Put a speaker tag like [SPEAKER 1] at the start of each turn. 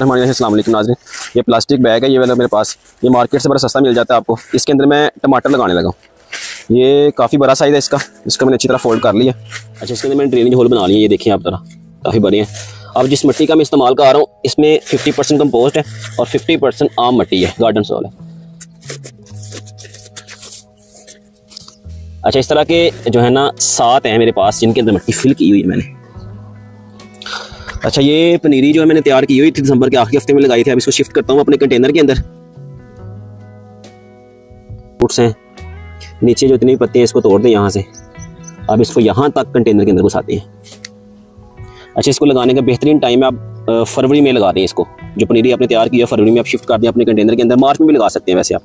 [SPEAKER 1] हमारे ये plastic bag है, ये वाला मेरे पास। ये मार्केट से बड़ा सस्ता मिल जाता है आपको। इसके अंदर मैं टमाटर लगाने लगा ये काफ़ी बड़ा साइज़ है इसका। इसका मैंने अच्छी तरह फोल्ड कर लिया। अच्छा इसके अंदर मैंने ड्रेनेज होल बना लिया ये देखिए आप तरह काफ़ी बड़े हैं। अब जिस मिट्टी का मैं इस्तेमाल कर रहा हूँ, इसमें फिफ्टी परसेंट कम्पोस्ट है और फिफ्टी परसेंट आम मिट्टी है गार्डन सॉल है। अच्छा इस तरह के जो है ना, सात हैं मेरे पास, जिनके अंदर मिट्टी फिल की हुई है मैंने। अच्छा ये पनीरी जो है मैंने तैयार की हुई थी दिसंबर के आखिरी हफ़्ते में लगाई थी, अब इसको शिफ्ट करता हूँ अपने कंटेनर के अंदर। फुट्स हैं। नीचे जो इतनी पत्ते हैं, इसको तोड़ दें यहाँ से। अब इसको यहाँ तक कंटेनर के अंदर घुसाते हैं। अच्छा इसको लगाने का बेहतरीन टाइम है, आप फरवरी में लगा दें इसको। जो पनीरी आपने तैयार की है, फरवरी में आप शिफ्ट कर दें अपने कंटेनर के अंदर। मार्च में भी लगा सकते हैं वैसे आप।